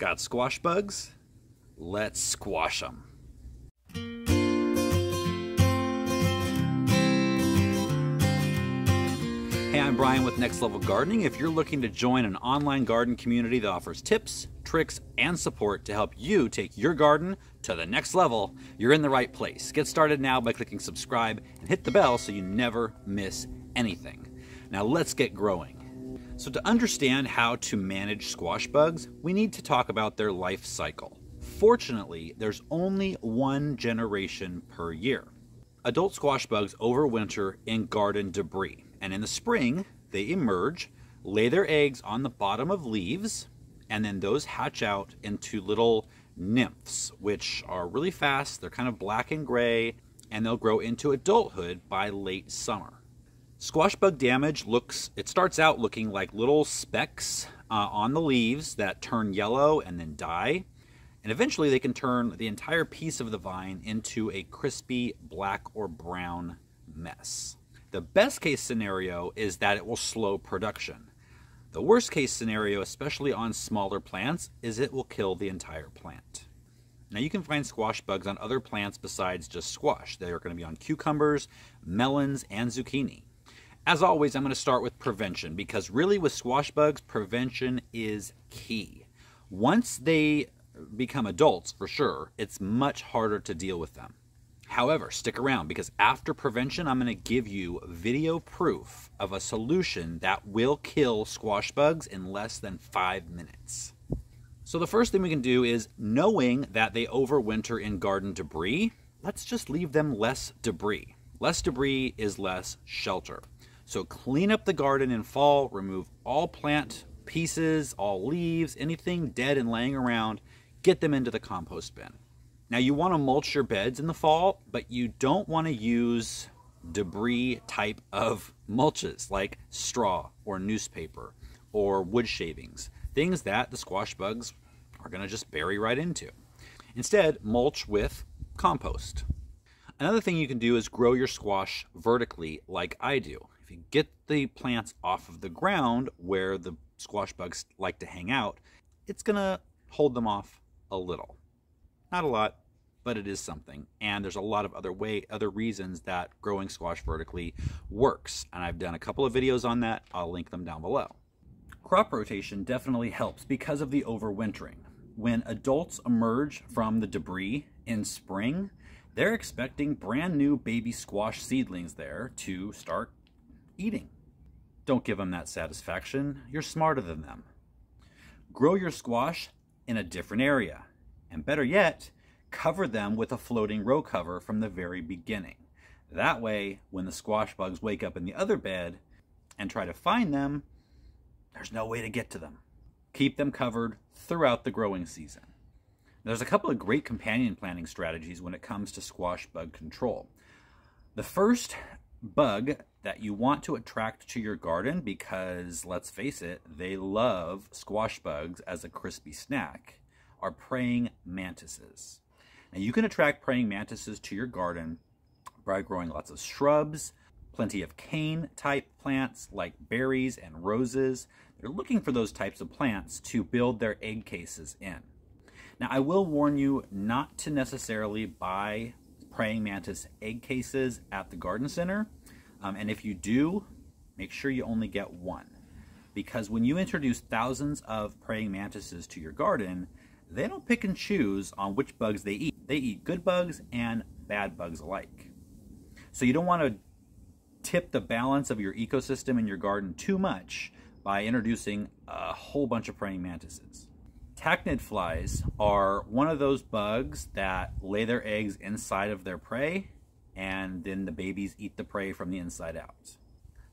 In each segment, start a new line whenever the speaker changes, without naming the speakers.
Got squash bugs? Let's squash them. Hey, I'm Brian with Next Level Gardening. If you're looking to join an online garden community that offers tips, tricks, and support to help you take your garden to the next level, you're in the right place. Get started now by clicking subscribe and hit the bell so you never miss anything. Now let's get growing. So to understand how to manage squash bugs, we need to talk about their life cycle. Fortunately, there's only one generation per year. Adult squash bugs overwinter in garden debris, and in the spring, they emerge, lay their eggs on the bottom of leaves, and then those hatch out into little nymphs, which are really fast. They're kind of black and gray, and they'll grow into adulthood by late summer. Squash bug damage looks, it starts out looking like little specks uh, on the leaves that turn yellow and then die. And eventually they can turn the entire piece of the vine into a crispy black or brown mess. The best case scenario is that it will slow production. The worst case scenario, especially on smaller plants, is it will kill the entire plant. Now you can find squash bugs on other plants besides just squash. They are going to be on cucumbers, melons, and zucchini. As always, I'm going to start with prevention because really with squash bugs, prevention is key. Once they become adults, for sure, it's much harder to deal with them. However, stick around because after prevention, I'm going to give you video proof of a solution that will kill squash bugs in less than five minutes. So the first thing we can do is knowing that they overwinter in garden debris, let's just leave them less debris. Less debris is less shelter. So clean up the garden in fall, remove all plant pieces, all leaves, anything dead and laying around, get them into the compost bin. Now you want to mulch your beds in the fall, but you don't want to use debris type of mulches like straw or newspaper or wood shavings, things that the squash bugs are going to just bury right into. Instead, mulch with compost. Another thing you can do is grow your squash vertically like I do. If you get the plants off of the ground where the squash bugs like to hang out, it's to hold them off a little. Not a lot, but it is something. And there's a lot of other way other reasons that growing squash vertically works. And I've done a couple of videos on that. I'll link them down below. Crop rotation definitely helps because of the overwintering. When adults emerge from the debris in spring, they're expecting brand new baby squash seedlings there to start eating. Don't give them that satisfaction. You're smarter than them. Grow your squash in a different area. And better yet, cover them with a floating row cover from the very beginning. That way, when the squash bugs wake up in the other bed and try to find them, there's no way to get to them. Keep them covered throughout the growing season. There's a couple of great companion planting strategies when it comes to squash bug control. The first bug that you want to attract to your garden because, let's face it, they love squash bugs as a crispy snack, are praying mantises. Now, you can attract praying mantises to your garden by growing lots of shrubs, plenty of cane type plants like berries and roses. They're looking for those types of plants to build their egg cases in. Now, I will warn you not to necessarily buy praying mantis egg cases at the garden center um, and if you do, make sure you only get one. Because when you introduce thousands of praying mantises to your garden, they don't pick and choose on which bugs they eat. They eat good bugs and bad bugs alike. So you don't want to tip the balance of your ecosystem in your garden too much by introducing a whole bunch of praying mantises. Tachinid flies are one of those bugs that lay their eggs inside of their prey and then the babies eat the prey from the inside out.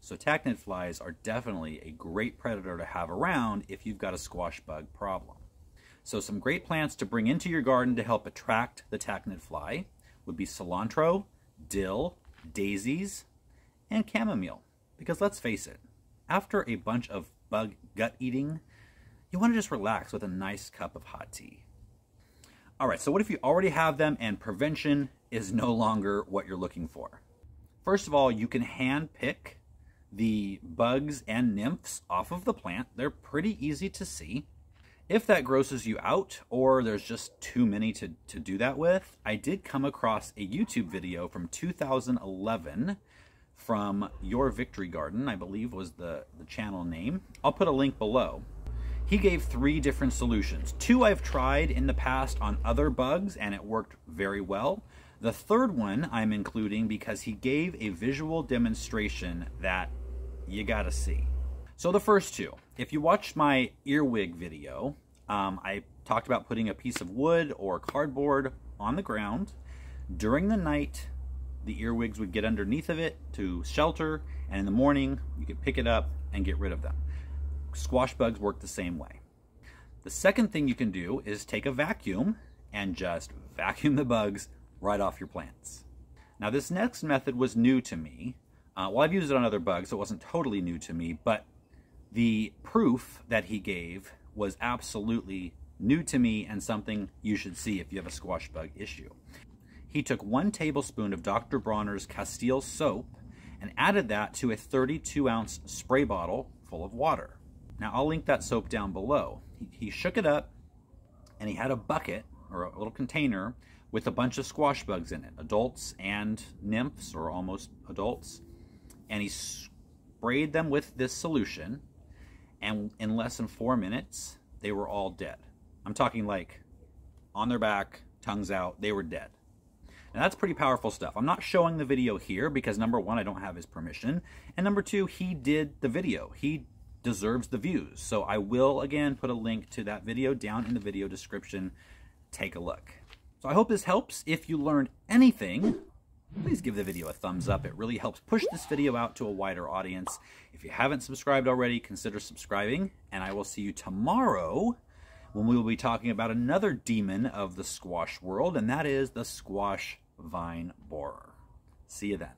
So tachinid flies are definitely a great predator to have around if you've got a squash bug problem. So some great plants to bring into your garden to help attract the tachinid fly would be cilantro, dill, daisies, and chamomile. Because let's face it, after a bunch of bug gut eating, you want to just relax with a nice cup of hot tea. All right, so what if you already have them and prevention is no longer what you're looking for. First of all, you can hand pick the bugs and nymphs off of the plant. They're pretty easy to see. If that grosses you out or there's just too many to, to do that with, I did come across a YouTube video from 2011 from Your Victory Garden, I believe was the, the channel name. I'll put a link below. He gave three different solutions. Two I've tried in the past on other bugs and it worked very well. The third one I'm including because he gave a visual demonstration that you gotta see. So the first two, if you watched my earwig video, um, I talked about putting a piece of wood or cardboard on the ground. During the night, the earwigs would get underneath of it to shelter, and in the morning, you could pick it up and get rid of them. Squash bugs work the same way. The second thing you can do is take a vacuum and just vacuum the bugs right off your plants. Now this next method was new to me. Uh, well, I've used it on other bugs, so it wasn't totally new to me, but the proof that he gave was absolutely new to me and something you should see if you have a squash bug issue. He took one tablespoon of Dr. Bronner's Castile soap and added that to a 32 ounce spray bottle full of water. Now I'll link that soap down below. He, he shook it up and he had a bucket or a little container with a bunch of squash bugs in it, adults and nymphs or almost adults. And he sprayed them with this solution and in less than four minutes, they were all dead. I'm talking like on their back, tongues out, they were dead. Now that's pretty powerful stuff. I'm not showing the video here because number one, I don't have his permission. And number two, he did the video. He deserves the views. So I will again put a link to that video down in the video description. Take a look. So I hope this helps. If you learned anything, please give the video a thumbs up. It really helps push this video out to a wider audience. If you haven't subscribed already, consider subscribing, and I will see you tomorrow when we will be talking about another demon of the squash world, and that is the squash vine borer. See you then.